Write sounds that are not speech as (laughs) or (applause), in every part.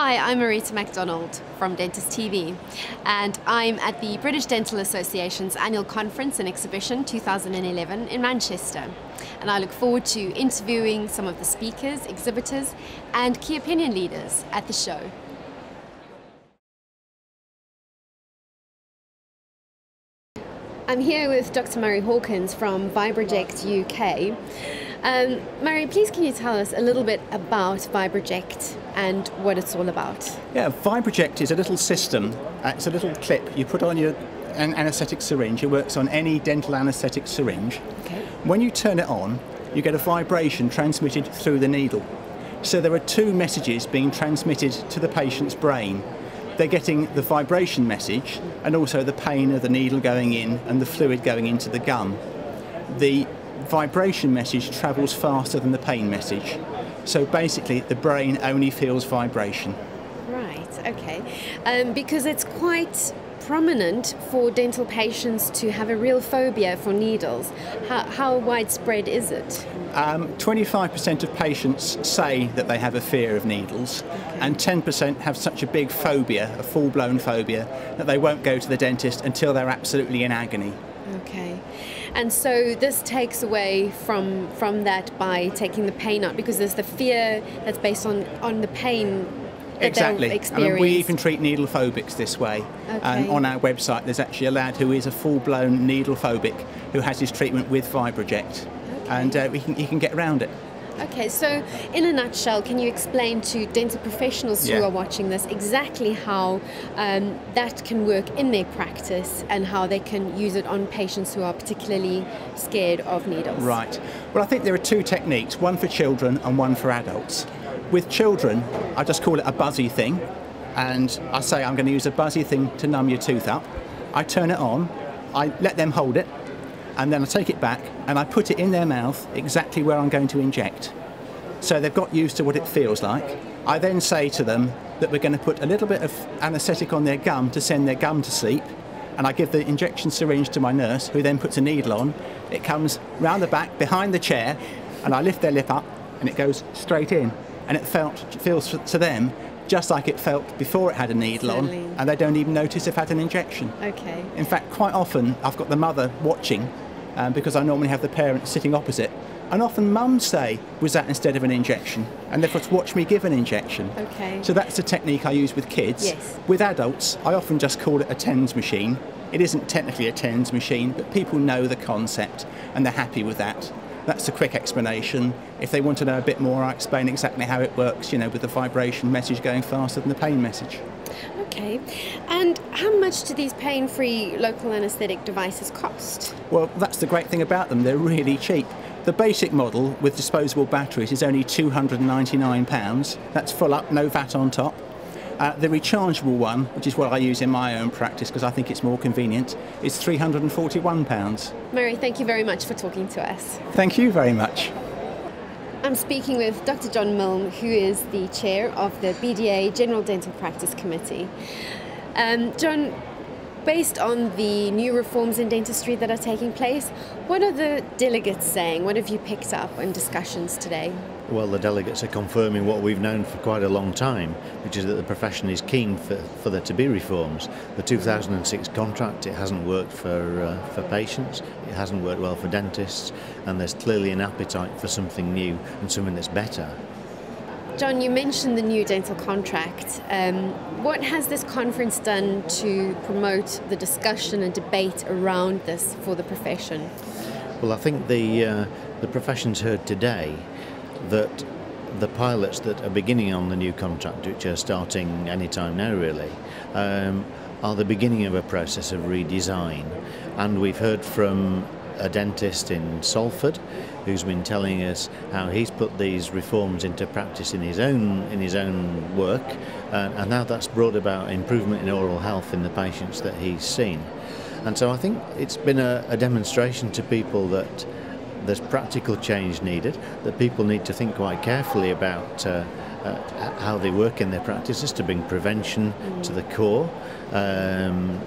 Hi, I'm Marita MacDonald from DentisTV, and I'm at the British Dental Association's annual conference and exhibition 2011 in Manchester. And I look forward to interviewing some of the speakers, exhibitors, and key opinion leaders at the show. I'm here with Dr. Murray Hawkins from Vibraject UK. Um, Murray, please can you tell us a little bit about Vibraject and what it's all about? Yeah, Vibraject is a little system, uh, it's a little clip you put on your an anaesthetic syringe. It works on any dental anaesthetic syringe. Okay. When you turn it on, you get a vibration transmitted through the needle. So there are two messages being transmitted to the patient's brain they're getting the vibration message and also the pain of the needle going in and the fluid going into the gum. The vibration message travels faster than the pain message. So basically, the brain only feels vibration. Right, okay. Um, because it's quite prominent for dental patients to have a real phobia for needles. How, how widespread is it? Um, 25% of patients say that they have a fear of needles, okay. and 10% have such a big phobia, a full blown phobia, that they won't go to the dentist until they're absolutely in agony. Okay. And so this takes away from from that by taking the pain out because there's the fear that's based on on the pain exactly. I mean, we even treat needle phobics this way. Okay. And on our website, there's actually a lad who is a full-blown needle phobic who has his treatment with Vibraject, okay. and uh, he, can, he can get around it. Okay, so in a nutshell, can you explain to dental professionals yeah. who are watching this exactly how um, that can work in their practice and how they can use it on patients who are particularly scared of needles? Right. Well, I think there are two techniques one for children and one for adults. With children, I just call it a buzzy thing, and I say I'm going to use a buzzy thing to numb your tooth up. I turn it on, I let them hold it, and then I take it back and I put it in their mouth exactly where I'm going to inject. So they've got used to what it feels like. I then say to them that we're going to put a little bit of anaesthetic on their gum to send their gum to sleep, and I give the injection syringe to my nurse, who then puts a needle on. It comes round the back behind the chair, and I lift their lip up, and it goes straight in and it felt feels to them just like it felt before it had a needle Certainly. on, and they don't even notice they've had an injection. Okay. In fact, quite often I've got the mother watching um, because I normally have the parent sitting opposite. And often mums say, was that instead of an injection? And therefore to watch me give an injection. Okay. So that's the technique I use with kids. Yes. With adults, I often just call it a TENS machine. It isn't technically a TENS machine, but people know the concept and they're happy with that. That's a quick explanation. If they want to know a bit more, I explain exactly how it works, you know, with the vibration message going faster than the pain message. Okay. And how much do these pain free local anaesthetic devices cost? Well, that's the great thing about them, they're really cheap. The basic model with disposable batteries is only £299. That's full up, no VAT on top. Uh, the rechargeable one, which is what I use in my own practice because I think it's more convenient, is £341. Murray, thank you very much for talking to us. Thank you very much. I'm speaking with Dr. John Milne, who is the chair of the BDA General Dental Practice Committee. Um, John, based on the new reforms in dentistry that are taking place, what are the delegates saying? What have you picked up in discussions today? Well, the delegates are confirming what we've known for quite a long time, which is that the profession is keen for, for there to be reforms. The 2006 contract, it hasn't worked for, uh, for patients, it hasn't worked well for dentists, and there's clearly an appetite for something new and something that's better. John, you mentioned the new dental contract. Um, what has this conference done to promote the discussion and debate around this for the profession? Well, I think the, uh, the profession's heard today that the pilots that are beginning on the new contract, which are starting anytime now really, um, are the beginning of a process of redesign. And we've heard from a dentist in Salford who's been telling us how he's put these reforms into practice in his own in his own work uh, and now that's brought about improvement in oral health in the patients that he's seen and so I think it's been a, a demonstration to people that there's practical change needed, that people need to think quite carefully about uh, uh, how they work in their practices to bring prevention to the core. Um,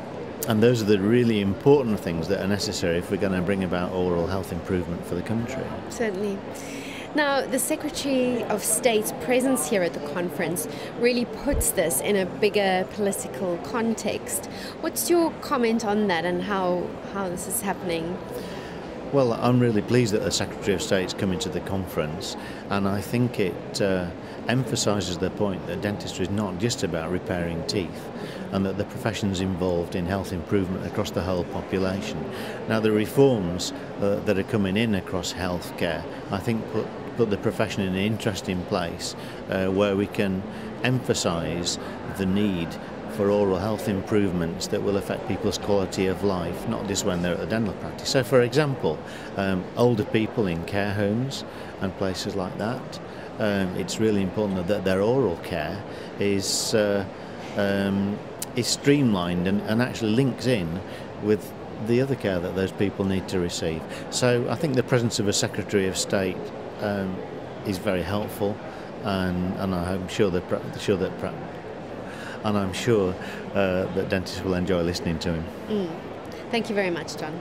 and those are the really important things that are necessary if we're going to bring about oral health improvement for the country. Certainly. Now, the Secretary of State's presence here at the conference really puts this in a bigger political context. What's your comment on that and how, how this is happening? Well, I'm really pleased that the Secretary of State State's coming to the conference, and I think it uh, emphasises the point that dentistry is not just about repairing teeth, and that the profession's involved in health improvement across the whole population. Now, the reforms uh, that are coming in across healthcare, I think, put put the profession in an interesting place uh, where we can emphasise the need for oral health improvements that will affect people's quality of life, not just when they're at the dental practice. So, for example, um, older people in care homes and places like that, um, it's really important that their oral care is uh, um, is streamlined and, and actually links in with the other care that those people need to receive. So, I think the presence of a Secretary of State um, is very helpful, and, and I'm sure that sure that and I'm sure uh, that dentists will enjoy listening to him. Mm. Thank you very much, John.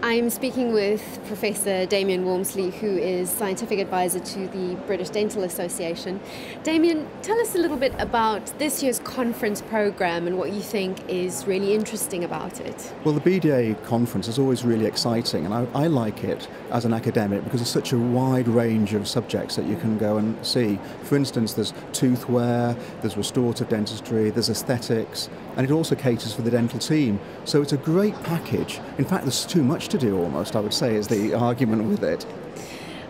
I'm speaking with Professor Damian Walmsley, who is scientific advisor to the British Dental Association. Damian, tell us a little bit about this year's conference program and what you think is really interesting about it. Well, the BDA conference is always really exciting, and I, I like it as an academic because there's such a wide range of subjects that you can go and see. For instance, there's tooth wear, there's restorative dentistry, there's aesthetics, and it also caters for the dental team. So it's a great package. In fact, there's too much to do almost, I would say, is the argument with it.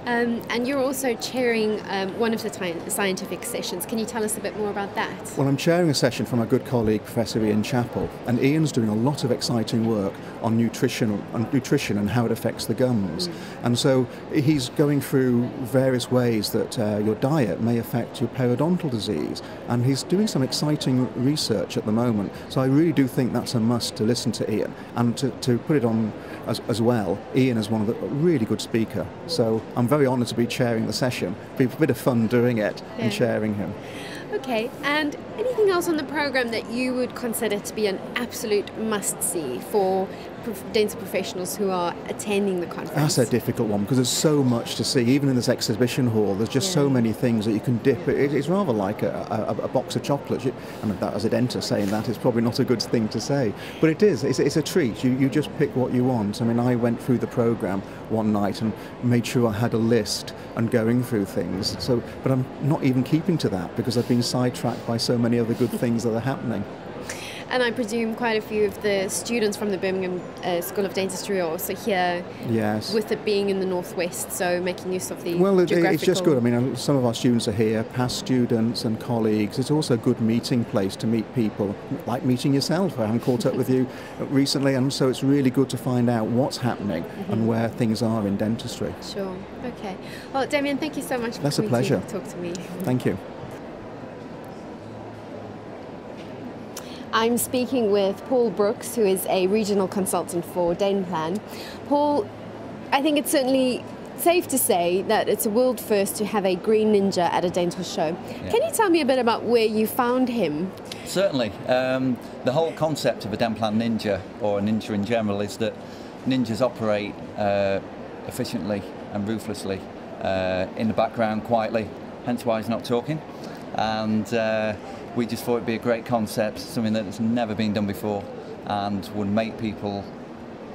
Um, and you're also chairing um, one of the scientific sessions. Can you tell us a bit more about that? Well, I'm chairing a session from my good colleague, Professor Iain Chapple, and Iain's doing a lot of exciting work on nutrition, on nutrition and how it affects the gums. Mm. And so he's going through various ways that uh, your diet may affect your periodontal disease, and he's doing some exciting research at the moment. So I really do think that's a must to listen to Iain and to, to put it on as, as well. Iain is one of the really good speaker, so I'm very honoured to be chairing the session. It'll be a bit of fun doing it yeah. and chairing him. Okay, and anything else on the program that you would consider to be an absolute must see for dental professionals who are attending the conference? That's a difficult one because there's so much to see. Even in this exhibition hall, there's just yeah. so many things that you can dip. It, it's rather like a, a, a box of chocolates. and that, as a dentist saying that is probably not a good thing to say, but it is. It's, it's a treat. You, you just pick what you want. I mean, I went through the program one night and made sure I had a list and going through things. So, but I'm not even keeping to that because I've been sidetracked by so many other good things that are happening. And I presume quite a few of the students from the Birmingham uh, School of Dentistry are also here. Yes. With it being in the northwest, so making use of the well, it, it's just good. I mean, some of our students are here, past students and colleagues. It's also a good meeting place to meet people, like meeting yourself. I haven't caught up with you (laughs) recently, and so it's really good to find out what's happening mm-hmm. and where things are in dentistry. Sure. Okay. Well, Damian, thank you so much. That's a pleasure. To talk to me. Thank you. I'm speaking with Paul Brookes, who is a regional consultant for Denplan. Paul, I think it's certainly safe to say that it's a world first to have a green ninja at a dental show. Yeah. Can you tell me a bit about where you found him? Certainly. Um, the whole concept of a Denplan ninja, or a ninja in general, is that ninjas operate uh, efficiently and ruthlessly uh, in the background quietly, hence why he's not talking. And uh, we just thought it'd be a great concept, something that has never been done before, and would make people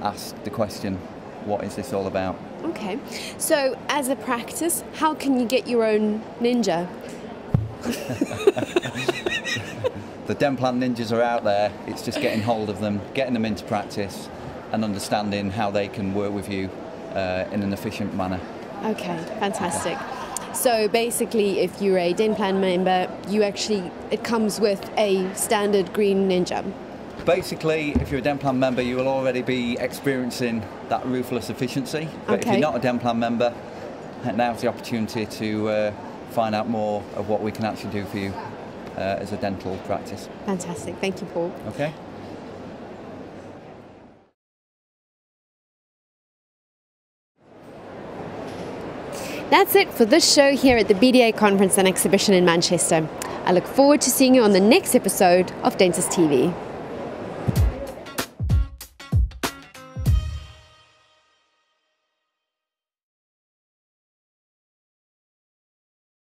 ask the question, what is this all about? Okay, so as a practice, how can you get your own ninja? (laughs) the Denplan ninjas are out there, it's just getting hold of them, getting them into practice, and understanding how they can work with you uh, in an efficient manner. Okay, fantastic. Okay. So basically, if you're a Denplan member, you actually it comes with a standard green Ninja. Basically, if you're a Denplan member, you will already be experiencing that ruthless efficiency. But okay. if you're not a Denplan member, now's the opportunity to uh, find out more of what we can actually do for you uh, as a dental practice. Fantastic. Thank you, Paul. Okay. That's it for this show here at the BDA Conference and Exhibition in Manchester. I look forward to seeing you on the next episode of DentisTV.